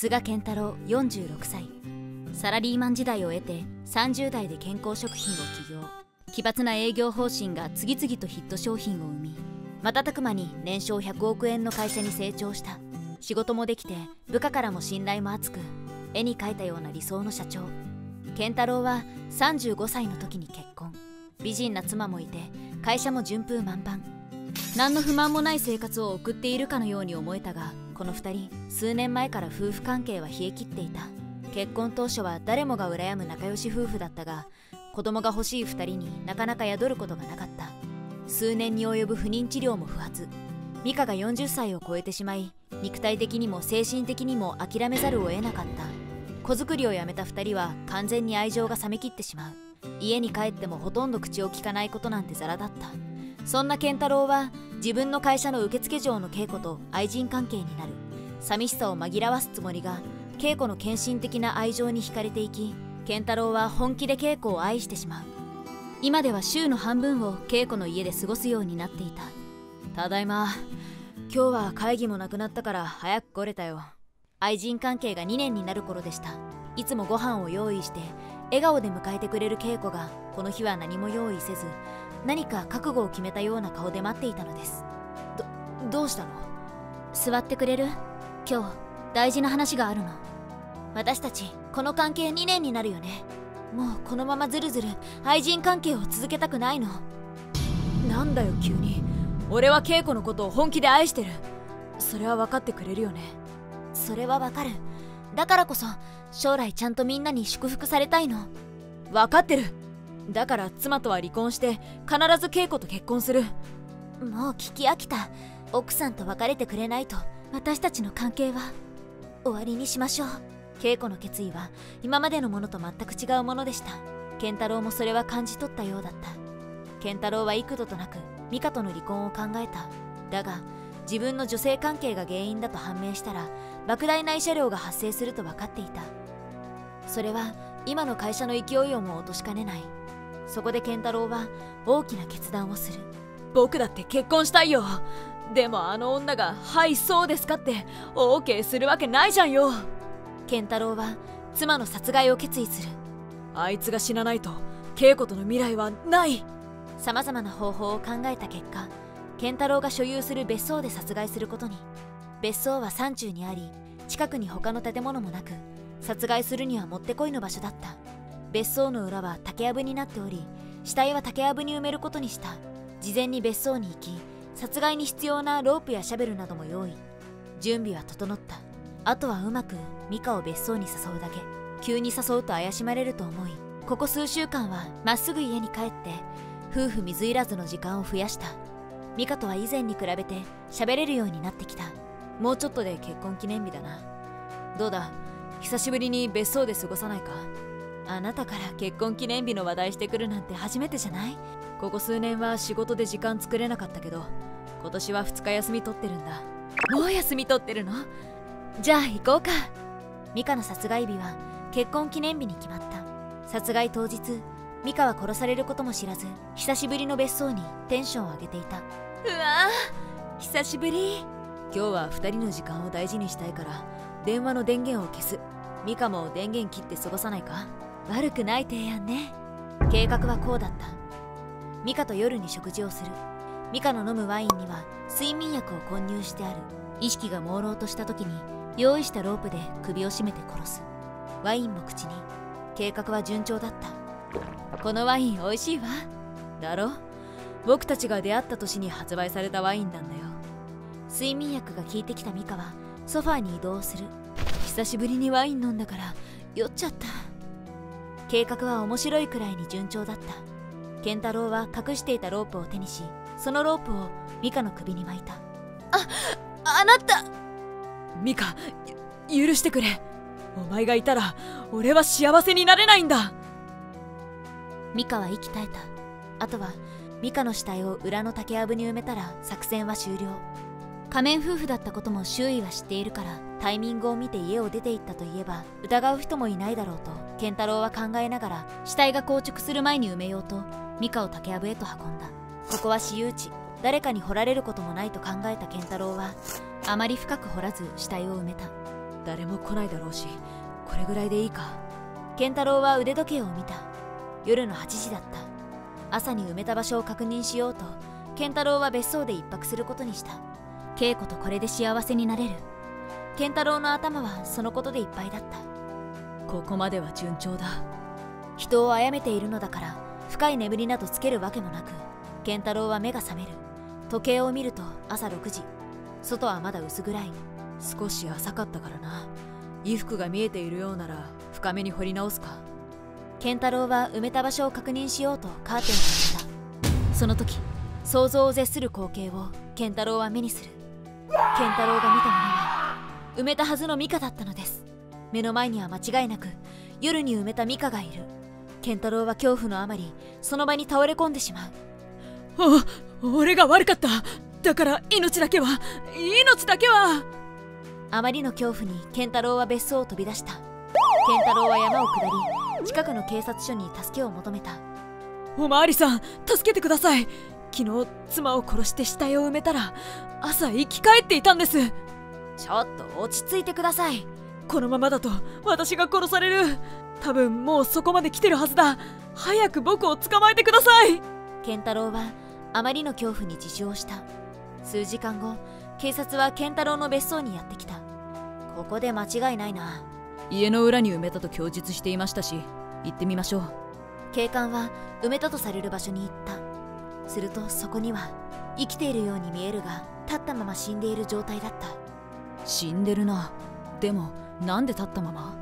菅健太郎46歳。サラリーマン時代を得て30代で健康食品を起業。奇抜な営業方針が次々とヒット商品を生み瞬く間に年商100億円の会社に成長した。仕事もできて部下からも信頼も厚く絵に描いたような理想の社長。健太郎は35歳の時に結婚。美人な妻もいて会社も順風満帆。何の不満もない生活を送っているかのように思えたがこの2人数年前から夫婦関係は冷え切っていた。結婚当初は誰もが羨む仲良し夫婦だったが子供が欲しい2人になかなか宿ることがなかった。数年に及ぶ不妊治療も不発。美香が40歳を超えてしまい肉体的にも精神的にも諦めざるを得なかった。子作りをやめた2人は完全に愛情が冷めきってしまう。家に帰ってもほとんど口を聞かないことなんてザラだった。そんな健太郎は自分の会社の受付嬢の稽古と愛人関係になる。寂しさを紛らわすつもりが稽古の献身的な愛情に惹かれていき健太郎は本気で稽古を愛してしまう。今では週の半分を稽古の家で過ごすようになっていた。ただいま今日は会議もなくなったから早く来れたよ。愛人関係が2年になる頃でした。いつもご飯を用意して笑顔で迎えてくれる稽古がこの日は何も用意せず何か覚悟を決めたような顔で待っていたのです。どどうしたの？座ってくれる？今日大事な話があるの。私たちこの関係2年になるよね。もうこのままずるずる愛人関係を続けたくないの。なんだよ急に。俺は稽古のことを本気で愛してる。それは分かってくれるよね。それは分かる。だからこそ将来ちゃんとみんなに祝福されたいの。分かってるだから妻とは離婚して必ず稽古と結婚する。もう聞き飽きた。奥さんと別れてくれないと私たちの関係は。終わりにしましょう。稽古の決意は今までのものと全く違うものでした。健太郎もそれは感じ取ったようだった。健太郎は幾度となく美香との離婚を考えた。だが自分の女性関係が原因だと判明したら莫大な慰謝料が発生すると分かっていた。それは今の会社の勢いをも落としかねないそこで健太郎は大きな決断をする。僕だって結婚したいよ。でもあの女が「はいそうですか」って OK するわけないじゃんよ。健太郎は妻の殺害を決意する。あいつが死なないと稽古との未来はない。さまざまな方法を考えた結果健太郎が所有する別荘で殺害することに。別荘は山中にあり近くに他の建物もなく殺害するにはもってこいの場所だった別荘の裏は竹やぶになっており死体は竹やぶに埋めることにした。事前に別荘に行き殺害に必要なロープやシャベルなども用意。準備は整った。あとはうまくミカを別荘に誘うだけ。急に誘うと怪しまれると思いここ数週間はまっすぐ家に帰って夫婦水入らずの時間を増やした。ミカとは以前に比べて喋れるようになってきた。もうちょっとで結婚記念日だな。どうだ？久しぶりに別荘で過ごさないか？あなたから結婚記念日の話題してくるなんて初めてじゃない？ここ数年は仕事で時間作れなかったけど今年は2日休み取ってるんだ。もう休み取ってるの？じゃあ行こうか。ミカの殺害日は結婚記念日に決まった。殺害当日ミカは殺されることも知らず久しぶりの別荘にテンションを上げていた。うわー久しぶり。今日は2人の時間を大事にしたいから電話の電源を消す。ミカも電源切って過ごさないか？悪くない提案ね。計画はこうだった。ミカと夜に食事をする。ミカの飲むワインには睡眠薬を混入してある。意識が朦朧とした時に用意したロープで首を絞めて殺す。ワインも口に。計画は順調だった。このワイン美味しいわ。だろ？僕たちが出会った年に発売されたワインなんだよ。睡眠薬が効いてきたミカはソファーに移動する。久しぶりにワイン飲んだから酔っちゃった。計画は面白いくらいに順調だった。健太郎は隠していたロープを手にしそのロープをミカの首に巻いた。ああなた。ミカ許してくれ。お前がいたら俺は幸せになれないんだ。ミカは息絶えた。あとはミカの死体を裏の竹やぶに埋めたら作戦は終了。仮面夫婦だったことも周囲は知っているからタイミングを見て家を出て行ったといえば疑う人もいないだろうと健太郎は考えながら死体が硬直する前に埋めようとミカを竹やぶへと運んだ。ここは私有地。誰かに掘られることもないと考えた健太郎はあまり深く掘らず死体を埋めた。誰も来ないだろうしこれぐらいでいいか？健太郎は腕時計を見た。夜の8時だった。朝に埋めた場所を確認しようと健太郎は別荘で一泊することにした。稽古とこれで幸せになれる。健太郎の頭はそのことでいっぱいだった。ここまでは順調だ。人を殺めているのだから深い眠りなどつけるわけもなく健太郎は目が覚める。時計を見ると朝6時。外はまだ薄暗い。少し浅かったからな。衣服が見えているようなら深めに掘り直すか。健太郎は埋めた場所を確認しようとカーテンを開けた。その時想像を絶する光景を健太郎は目にする。健太郎が見たものは埋めたはずのミカだったのです。目の前には間違いなく夜に埋めたミカがいる。健太郎は恐怖のあまりその場に倒れ込んでしまう。あ俺が悪かった。だから命だけは。命だけは。あまりの恐怖に健太郎は別荘を飛び出した。健太郎は山を下り近くの警察署に助けを求めた。おまわりさん助けてください。昨日妻を殺して死体を埋めたら朝生き返っていたんです。ちょっと落ち着いてくださいこのままだと私が殺される。多分もうそこまで来てるはずだ。早く僕を捕まえてください。健太郎はあまりの恐怖に自首をした。数時間後警察は健太郎の別荘にやってきた。ここで間違いないな。家の裏に埋めたと供述していましたし行ってみましょう。警官は埋めたとされる場所に行った。するとそこには生きているように見えるが立ったまま死んでいる状態だった。死んでるな。でもなんで立ったまま？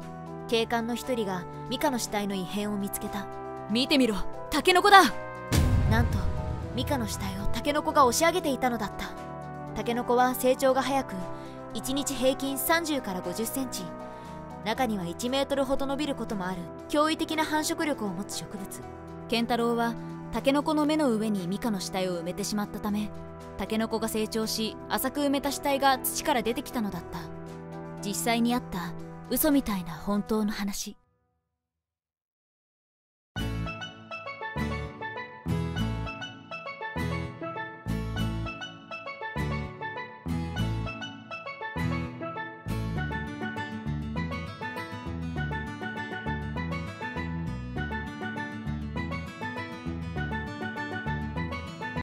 警官の一人がミカの死体の異変を見つけた。見てみろ。タケノコだ！なんとミカの死体をタケノコが押し上げていたのだった。タケノコは成長が早く1日平均30から50センチ。中には1メートルほど伸びることもある驚異的な繁殖力を持つ植物。ケンタロウはタケノコの目の上にミカの死体を埋めてしまったためタケノコが成長し浅く埋めた死体が土から出てきたのだった実際にあった嘘みたいな本当の話。